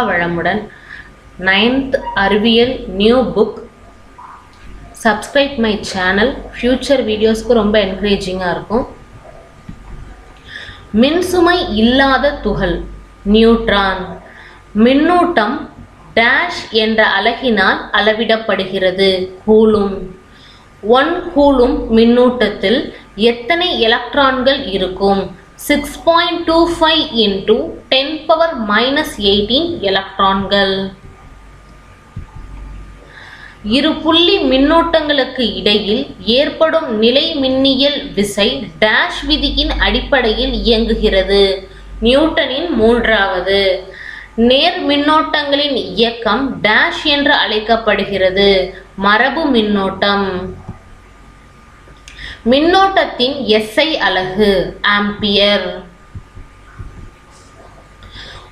வளமுடன் நைன்த் அறிவியல் new book subscribe my channel future வீடியோஸ்க்கு ரொம்ப என்கரேஜிங்காக இருக்கும். மின்சுமை இல்லாத துகள் நியூட்ரான் மின்னூட்டம் டேஷ் என்ற அலகினால் அளவிடப்படுகிறது. கூலும். ஒன் கூலும் மின்னூட்டத்தில் எத்தனை எலக்ட்ரான்கள் இருக்கும்? Six point two five into ten power minus eighteen எலக்ட்ரான்கள் இரு புள்ளி மின்னோட்டங்களுக்கு இடையில் ஏற்படும் நிலை மின்னியல் விசை டேஷ் விதியின் அடிப்படையில் இயங்குகிறது. நியூட்டனின் மூன்றாவது. நேர் மின்னோட்டங்களின் இயக்கம் டேஷ் என்று அழைக்கப்படுகிறது. மரபு மின்னோட்டம். மின்னோட்டத்தின் எஸ்ஐ அலகு ஆம்பியர்.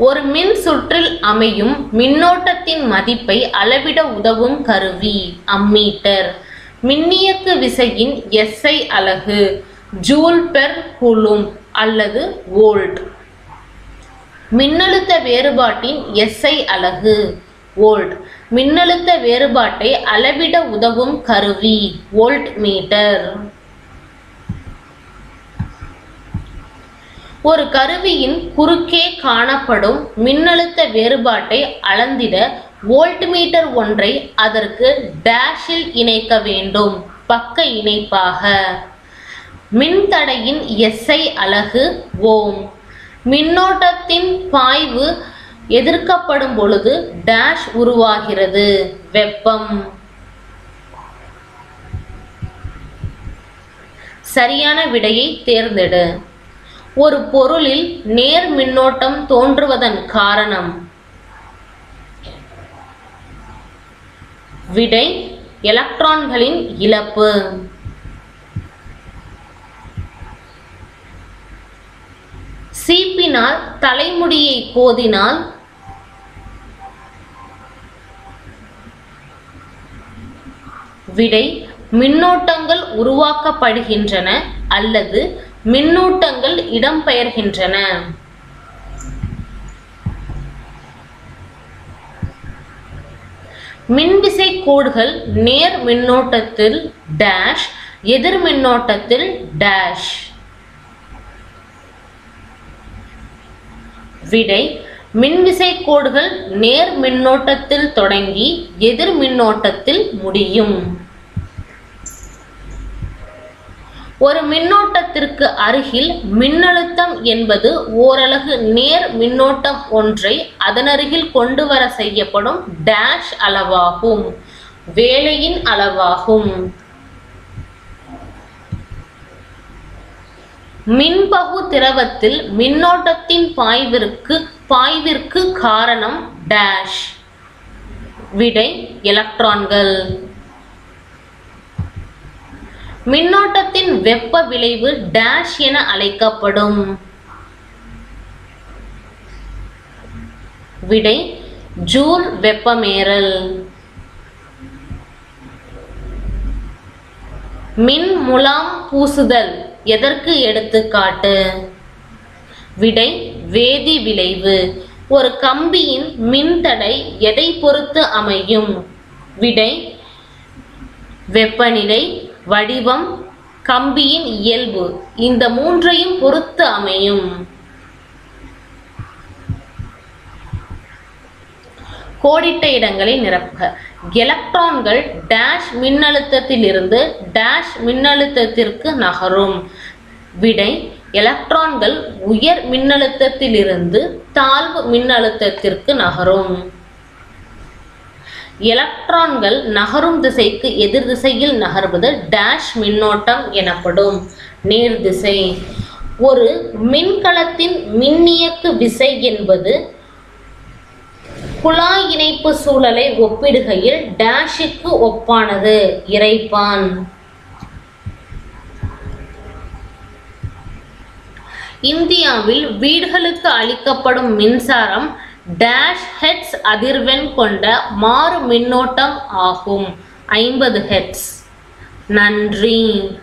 ஒரு மின் சுற்றில் அமையும் மின்னோட்டத்தின் மதிப்பை அளவிட உதவும் கருவி. அம்மீட்டர். மின்னியக்கு விசையின் எஸ்ஐ அலகு. ஜூல் பெர் குலும் அல்லது வோல்ட். மின்னழுத்த வேறுபாட்டின் எஸ்ஐ அலகு. வோல்ட். மின்னழுத்த வேறுபாட்டை அளவிட உதவும் கருவி. வோல்ட் மீட்டர் ஒரு கருவியின் குறுக்கே காணப்படும் மின்னழுத்த வேறுபாட்டை அளந்திட வோல்ட்மீட்டர் ஒன்றை அதற்கு டேஷில் இணைக்க வேண்டும். பக்க இணைப்பாக. மின்தடையின் எஸ்ஐ அலகு ஓம். மின்னோட்டத்தின் பாய்வு எதிர்க்கப்படும் பொழுது டேஷ் உருவாகிறது. வெப்பம். சரியான விடையை தேர்ந்தெடு. ஒரு பொருளில் நேர் மின்னோட்டம் தோன்றுவதன் காரணம். விடை எலக்ட்ரான்களின் இழப்பு. சீப்பினால் தலைமுடியை கோதினால் விடை மின்னோட்டங்கள் உருவாக்கப்படுகின்றன அல்லது மின்னூட்டங்கள் இடம்பெயர்கின்றன. மின்விசை கோடுகள் நேர் மின்னோட்டத்தில் டேஷ் எதிர் மின்னோட்டத்தில் டேஷ் விடை மின்விசை கோடுகள் நேர் மின்னோட்டத்தில் தொடங்கி எதிர் மின்னோட்டத்தில் முடியும். ஒரு மின்னோட்டத்திற்கு அருகில் மின்னழுத்தம் என்பது ஓரலகு நேர் மின்னோட்டம் ஒன்றை அதனருகில் கொண்டு வர செய்யப்படும் டேஷ் அளவாகும். வேலையின் அளவாகும். மின்பகு திரவத்தில் மின்னோட்டத்தின் பாய்விற்கு பாய்விற்கு காரணம் டேஷ் விடை எலக்ட்ரான்கள் மின்னோட்டத்தின் வெப்ப விளைவு டேஷ் என அழைக்கப்படும். விடை ஜூல் வெப்பமேறல். மின் முலாம் பூசுதல் எதற்கு எடுத்துக்காட்டு? விடை வேதி விளைவு. ஒரு கம்பியின் மின்தடை எதை பொறுத்து அமையும்? விடை வெப்பநிலை வடிவம் கம்பியின் இயல்பு இந்த மூன்றையும் பொறுத்து அமையும். கோடிட்ட இடங்களை நிரப்புக. எலக்ட்ரான்கள் டேஷ் மின்னழுத்தத்திலிருந்து டேஷ் மின்னழுத்தத்திற்கு நகரும். விடை எலக்ட்ரான்கள் உயர் மின்னழுத்தத்திலிருந்து தாழ்வு மின்னழுத்தத்திற்கு நகரும். எலக்ட்ரான்கள் நகரும் திசைக்கு எதிர் திசையில் நகர்வது டேஷ் மின்னோட்டம் எனப்படும். நேர் திசை. ஒரு மின்கலத்தின் மின்னியக்கு விசை என்பது குழாய் இணைப்பு சூழலை ஒப்பிடுகையில் டேஷுக்கு ஒப்பானது. இறைப்பான். இந்தியாவில் வீடுகளுக்கு அளிக்கப்படும் மின்சாரம் டேஷ் ஹெட்ஸ் அதிர்வெண் கொண்ட மாறு மின்னோட்டம் ஆகும். ஐம்பது ஹெட்ஸ். நன்றி.